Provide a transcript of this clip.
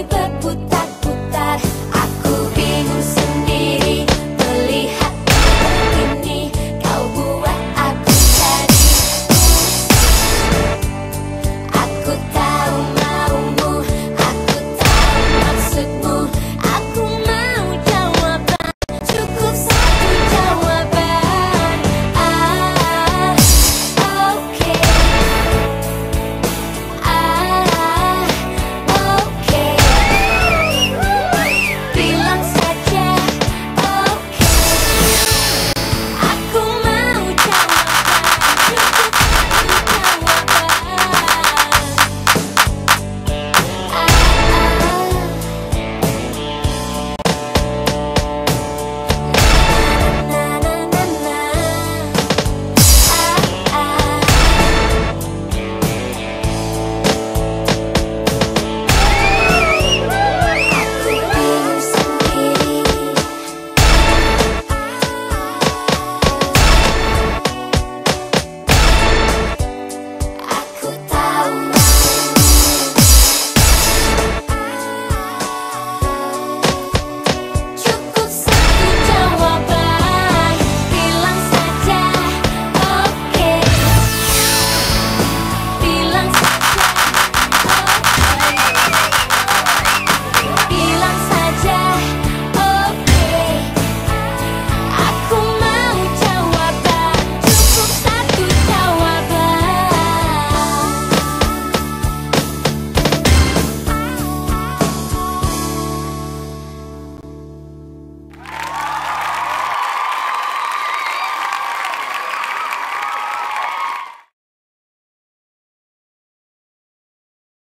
happy.